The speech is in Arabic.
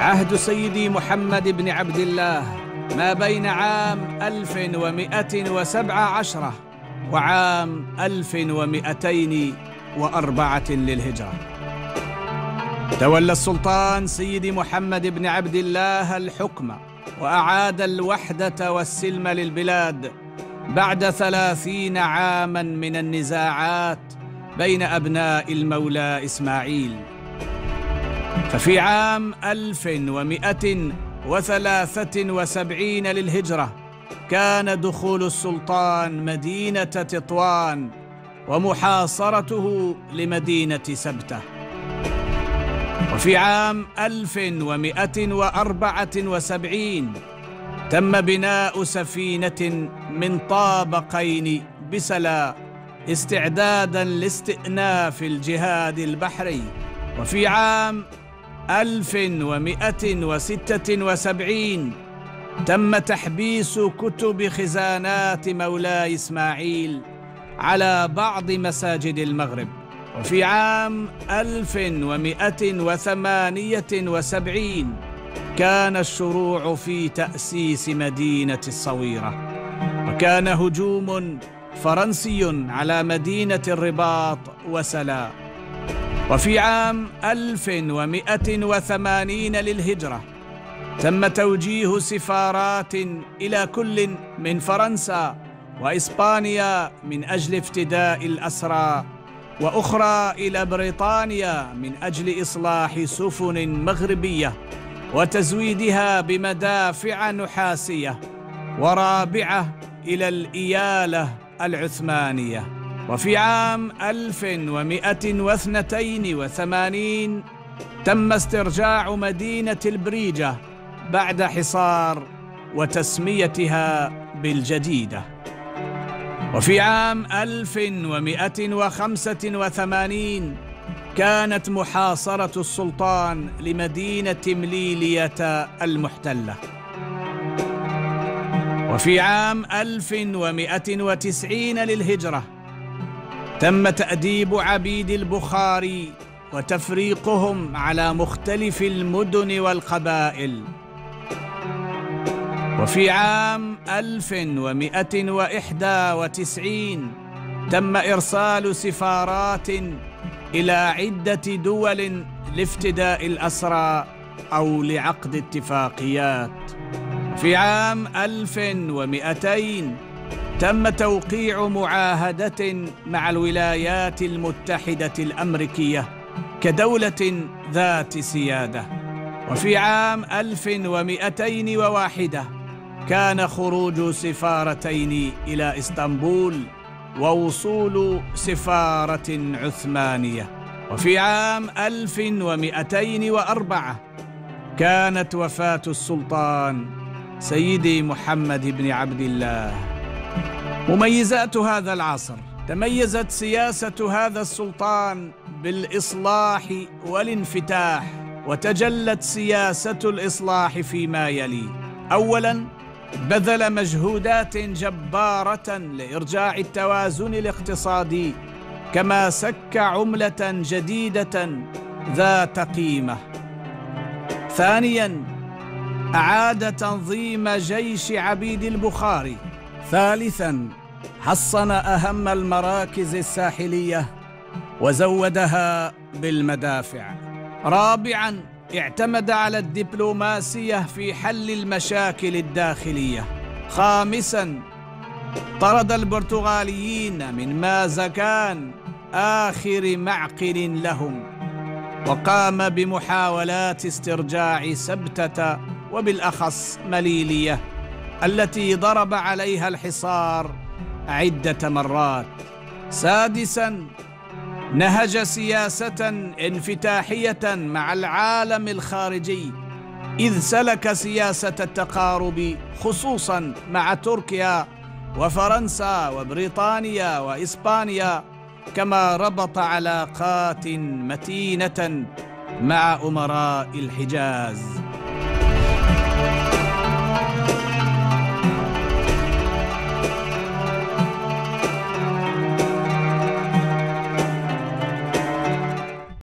عهد سيدي محمد بن عبد الله ما بين عام 1117 وعام 1204 للهجرة. تولى السلطان سيدي محمد بن عبد الله الحكم وأعاد الوحدة والسلم للبلاد بعد ثلاثين عاما من النزاعات بين أبناء المولى إسماعيل. ففي عام 1173 للهجرة كان دخول السلطان مدينة تطوان ومحاصرته لمدينة سبتة. وفي عام 1174 تم بناء سفينة من طابقين بسلا استعدادا لاستئناف الجهاد البحري. وفي عام 1176 تم تحبيس كتب خزانات مولاي إسماعيل على بعض مساجد المغرب. وفي عام 1178 كان الشروع في تأسيس مدينة الصويرة. وكان هجوم فرنسي على مدينة الرباط وسلا. وفي عام 1180 للهجرة تم توجيه سفارات إلى كل من فرنسا وإسبانيا من أجل افتداء الأسرى وأخرى إلى بريطانيا من أجل إصلاح سفن مغربية وتزويدها بمدافع نحاسية ورابعة إلى الإيالة العثمانية. وفي عام 1182 تم استرجاع مدينة البريجة بعد حصار وتسميتها بالجديدة. وفي عام 1185 كانت محاصرة السلطان لمدينة مليلية المحتلة. وفي عام 1190 للهجرة تم تأديب عبيد البخاري وتفريقهم على مختلف المدن والقبائل. وفي عام 1191 تم إرسال سفارات إلى عدة دول لافتداء الأسرى أو لعقد اتفاقيات. في عام 1200 تم توقيع معاهدة مع الولايات المتحدة الأمريكية كدولة ذات سيادة. وفي عام 1201 كان خروج سفارتين إلى إسطنبول ووصول سفارة عثمانية. وفي عام 1204 كانت وفاة السلطان سيدي محمد بن عبد الله. مميزات هذا العصر. تميزت سياسة هذا السلطان بالإصلاح والانفتاح وتجلت سياسة الإصلاح فيما يلي. أولاً بذل مجهودات جبارة لإرجاع التوازن الاقتصادي كما سك عملة جديدة ذات قيمة. ثانياً أعاد تنظيم جيش عبيد البخاري. ثالثاً حصن أهم المراكز الساحلية وزودها بالمدافع. رابعاً اعتمد على الدبلوماسية في حل المشاكل الداخلية. خامساً طرد البرتغاليين من مازكان آخر معقل لهم وقام بمحاولات استرجاع سبتة وبالأخص مليلية. التي ضرب عليها الحصار عدة مرات. سادساً نهج سياسة انفتاحية مع العالم الخارجي إذ سلك سياسة التقارب خصوصا مع تركيا وفرنسا وبريطانيا وإسبانيا كما ربط علاقات متينة مع أمراء الحجاز.